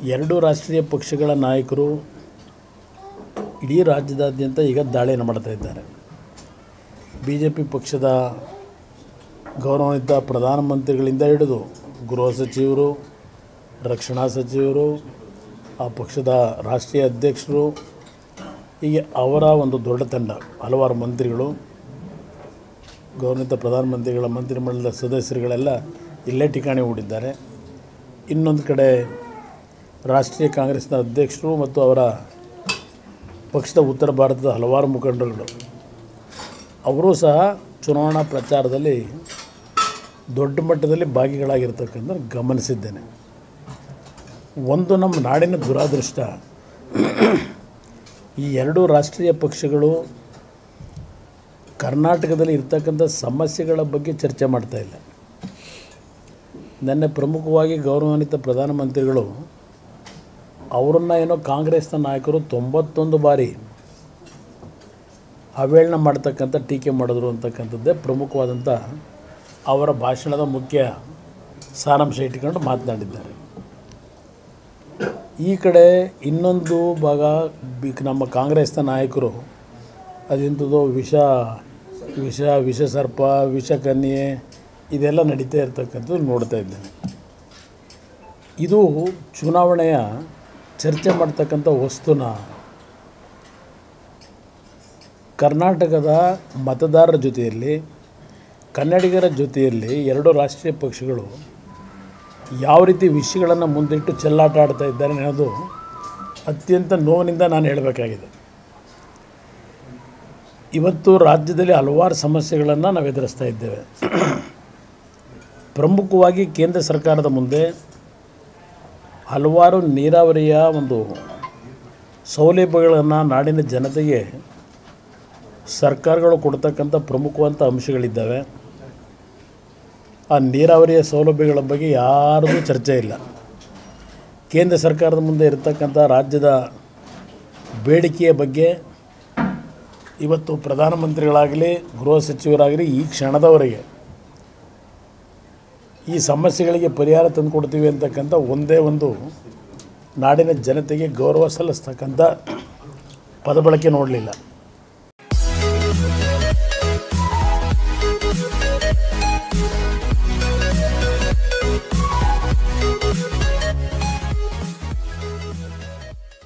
ಎರಡು ರಾಷ್ಟ್ರೀಯ ಪಕ್ಷಗಳ ನಾಯಕರು ಇಡೀ ರಾಜ್ಯದಾದ್ಯಂತ ಈಗ ದಾಳಿಯನ್ನು ಮಾಡ್ತಾ ಇದ್ದಾರೆ. ಬಿ ಜೆ ಪಿ ಪಕ್ಷದ ಗೌರವಾನ್ವಿತ ಪ್ರಧಾನಮಂತ್ರಿಗಳಿಂದ ಹಿಡಿದು ಗೃಹ ಸಚಿವರು, ರಕ್ಷಣಾ ಸಚಿವರು, ಆ ಪಕ್ಷದ ರಾಷ್ಟ್ರೀಯ ಅಧ್ಯಕ್ಷರು, ಹೀಗೆ ಅವರ ಒಂದು ದೊಡ್ಡ ತಂಡ, ಹಲವಾರು ಮಂತ್ರಿಗಳು ಗೌರವಿತ ಪ್ರಧಾನಮಂತ್ರಿಗಳ ಮಂತ್ರಿಮಂಡಲದ ಸದಸ್ಯರುಗಳೆಲ್ಲ ಇಲ್ಲೇ ಠಿಕಾಣಿ ಹೂಡಿದ್ದಾರೆ. ಇನ್ನೊಂದು ಕಡೆ ರಾಷ್ಟ್ರೀಯ ಕಾಂಗ್ರೆಸ್ನ ಅಧ್ಯಕ್ಷರು ಮತ್ತು ಅವರ ಪಕ್ಷದ ಉತ್ತರ ಭಾರತದ ಹಲವಾರು ಮುಖಂಡರುಗಳು. ಅವರೂ ಸಹ ಚುನಾವಣಾ ಪ್ರಚಾರದಲ್ಲಿ ದೊಡ್ಡ ಮಟ್ಟದಲ್ಲಿ ಭಾಗಿಗಳಾಗಿರ್ತಕ್ಕಂಥ ಗಮನಿಸಿದ್ದೇನೆ. ಒಂದು ನಮ್ಮ ನಾಡಿನ ದುರಾದೃಷ್ಟ, ಈ ಎರಡೂ ರಾಷ್ಟ್ರೀಯ ಪಕ್ಷಗಳು ಕರ್ನಾಟಕದಲ್ಲಿ ಇರ್ತಕ್ಕಂಥ ಸಮಸ್ಯೆಗಳ ಬಗ್ಗೆ ಚರ್ಚೆ ಮಾಡ್ತಾ ಇಲ್ಲ. ನನ್ನ ಪ್ರಮುಖವಾಗಿ ಗೌರವಾನ್ವಿತ ಪ್ರಧಾನಮಂತ್ರಿಗಳು ಅವರನ್ನು ಏನೋ ಕಾಂಗ್ರೆಸ್ನ ನಾಯಕರು ತೊಂಬತ್ತೊಂದು ಬಾರಿ ಅವೇಳನ ಮಾಡ್ತಕ್ಕಂಥ ಟೀಕೆ ಮಾಡಿದ್ರು ಅಂತಕ್ಕಂಥದ್ದೇ ಪ್ರಮುಖವಾದಂಥ ಅವರ ಭಾಷಣದ ಮುಖ್ಯ ಸಾರಾಂಶ ಇಟ್ಕೊಂಡು ಮಾತನಾಡಿದ್ದಾರೆ. ಈ ಕಡೆ ಇನ್ನೊಂದು ಭಾಗ ಬಿ, ನಮ್ಮ ಕಾಂಗ್ರೆಸ್ನ ನಾಯಕರು ಅದೆಂಥದ್ದು ವಿಷ ವಿಷ ವಿಷ ಸರ್ಪ ವಿಷಕನ್ಯೆ ಇದೆಲ್ಲ ನಡೀತಾ ಇರ್ತಕ್ಕಂಥದ್ದು ನೋಡ್ತಾ ಇದ್ದೇನೆ. ಇದು ಚುನಾವಣೆಯ ಚರ್ಚೆ ಮಾಡ್ತಕ್ಕಂಥ ವಸ್ತುನ ಕರ್ನಾಟಕದ ಮತದಾರರ ಜೊತೆಯಲ್ಲಿ, ಕನ್ನಡಿಗರ ಜೊತೆಯಲ್ಲಿ ಎರಡು ರಾಷ್ಟ್ರೀಯ ಪಕ್ಷಗಳು ಯಾವ ರೀತಿ ವಿಷಯಗಳನ್ನು ಮುಂದಿಟ್ಟು ಚೆಲ್ಲಾಟ ಆಡ್ತಾ ಇದ್ದಾರೆ ಅನ್ನೋದು ಅತ್ಯಂತ ನೋವಿನಿಂದ ನಾನು ಹೇಳಬೇಕಾಗಿದೆ. ಇವತ್ತು ರಾಜ್ಯದಲ್ಲಿ ಹಲವಾರು ಸಮಸ್ಯೆಗಳನ್ನು ನಾವು ಎದುರಿಸ್ತಾ ಇದ್ದೇವೆ. ಪ್ರಮುಖವಾಗಿ ಕೇಂದ್ರ ಸರ್ಕಾರದ ಮುಂದೆ ಹಲವಾರು ನೀರಾವರಿಯ ಒಂದು ಸೌಲಭ್ಯಗಳನ್ನು ನಾಡಿನ ಜನತೆಗೆ ಸರ್ಕಾರಗಳು ಕೊಡ್ತಕ್ಕಂಥ ಪ್ರಮುಖವಂಥ ಅಂಶಗಳಿದ್ದಾವೆ. ಆ ನೀರಾವರಿಯ ಸೌಲಭ್ಯಗಳ ಬಗ್ಗೆ ಯಾರದೂ ಚರ್ಚೆ ಇಲ್ಲ. ಕೇಂದ್ರ ಸರ್ಕಾರದ ಮುಂದೆ ಇರತಕ್ಕಂಥ ರಾಜ್ಯದ ಬೇಡಿಕೆಯ ಬಗ್ಗೆ ಇವತ್ತು ಪ್ರಧಾನಮಂತ್ರಿಗಳಾಗಲಿ, ಗೃಹ ಸಚಿವರಾಗಲಿ ಈ ಕ್ಷಣದವರೆಗೆ ಈ ಸಮಸ್ಯೆಗಳಿಗೆ ಪರಿಹಾರ ತಂದುಕೊಡ್ತೀವಿ ಅಂತಕ್ಕಂಥ ಒಂದೇ ಒಂದು ನಾಡಿನ ಜನತೆಗೆ ಗೌರವ ಸಲ್ಲಿಸ್ತಕ್ಕಂಥ ಪದಬಳಕೆ ನೋಡಲಿಲ್ಲ.